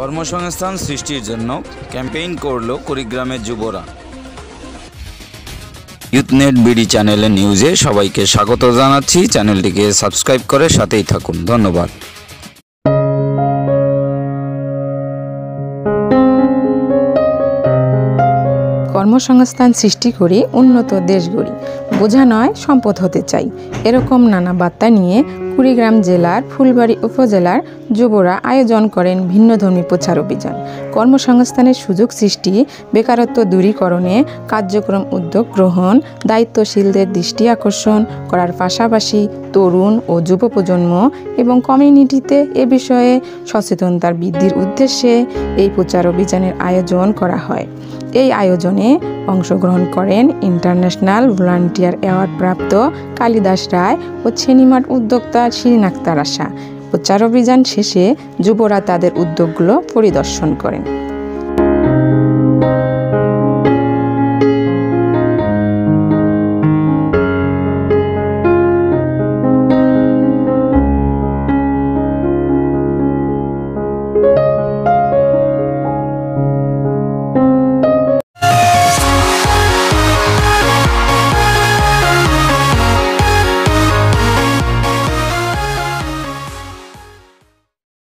কর্মসংস্থান সৃষ্টির জন্য ক্যাম্পেইন করল কুড়িগ্রামের যুবরা। ইউথনেট বিডি চ্যানেলের নিউজে সবাইকে স্বাগত জানাচ্ছি। চ্যানেলটিকে সাবস্ক্রাইব করে সাথেই থাকুন। ধন্যবাদ। কর্মসংস্থান সৃষ্টি করে উন্নত দেশ গড়ি। বোঝা নয়, সম্পদ হতে চাই। এরকম নানা বার্তা নিয়ে কুড়িগ্রাম জেলার ফুলবাড়ি উপজেলার যুবরা আয়োজন করেন ভিন্নধর্মী প্রচার অভিযান। কর্মসংস্থানের সুযোগ সৃষ্টি, বেকারত্ব দূরীকরণে কার্যক্রম উদ্যোগ গ্রহণ, দায়িত্বশীলদের দৃষ্টি আকর্ষণ করার পাশাপাশি তরুণ ও যুব প্রজন্ম এবং কমিউনিটিতে এ বিষয়ে সচেতনতার বৃদ্ধির উদ্দেশ্যে এই প্রচার অভিযানের আয়োজন করা হয়। এই আয়োজনে অংশগ্রহণ করেন ইন্টারন্যাশনাল ভলান্টিয়ার অ্যাওয়ার্ডপ্রাপ্ত কালিদাস রায় ও ছেনিমাঠ উদ্যোক্তা শিরিন আক্তার আশা। প্রচার অভিযান শেষে যুবরা তাদের উদ্যোগগুলো পরিদর্শন করেন।